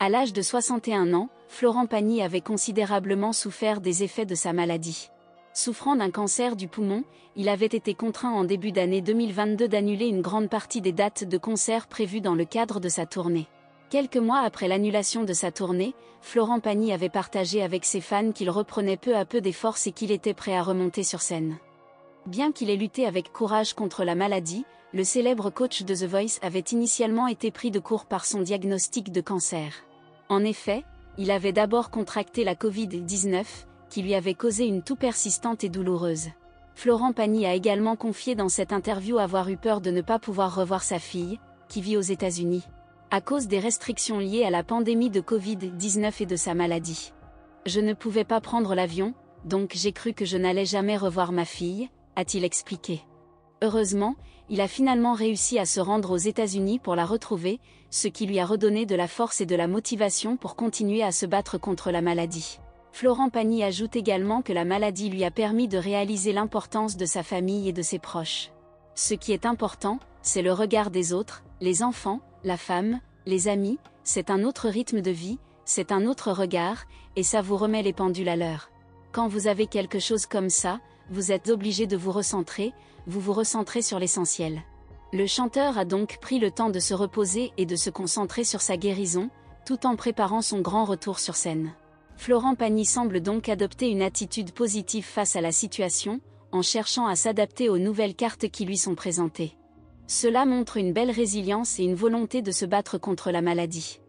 À l'âge de 61 ans, Florent Pagny avait considérablement souffert des effets de sa maladie. Souffrant d'un cancer du poumon, il avait été contraint en début d'année 2022 d'annuler une grande partie des dates de concerts prévues dans le cadre de sa tournée. Quelques mois après l'annulation de sa tournée, Florent Pagny avait partagé avec ses fans qu'il reprenait peu à peu des forces et qu'il était prêt à remonter sur scène. Bien qu'il ait lutté avec courage contre la maladie, le célèbre coach de The Voice avait initialement été pris de court par son diagnostic de cancer. En effet, il avait d'abord contracté la Covid-19, qui lui avait causé une toux persistante et douloureuse. Florent Pagny a également confié dans cette interview avoir eu peur de ne pas pouvoir revoir sa fille, qui vit aux États-Unis, à cause des restrictions liées à la pandémie de Covid-19 et de sa maladie. Je ne pouvais pas prendre l'avion, donc j'ai cru que je n'allais jamais revoir ma fille, a-t-il expliqué. Heureusement, il a finalement réussi à se rendre aux États-Unis pour la retrouver, ce qui lui a redonné de la force et de la motivation pour continuer à se battre contre la maladie. Florent Pagny ajoute également que la maladie lui a permis de réaliser l'importance de sa famille et de ses proches. Ce qui est important, c'est le regard des autres, les enfants, la femme, les amis, c'est un autre rythme de vie, c'est un autre regard, et ça vous remet les pendules à l'heure. Quand vous avez quelque chose comme ça, vous êtes obligé de vous recentrer, vous vous recentrez sur l'essentiel. Le chanteur a donc pris le temps de se reposer et de se concentrer sur sa guérison, tout en préparant son grand retour sur scène. Florent Pagny semble donc adopter une attitude positive face à la situation, en cherchant à s'adapter aux nouvelles cartes qui lui sont présentées. Cela montre une belle résilience et une volonté de se battre contre la maladie.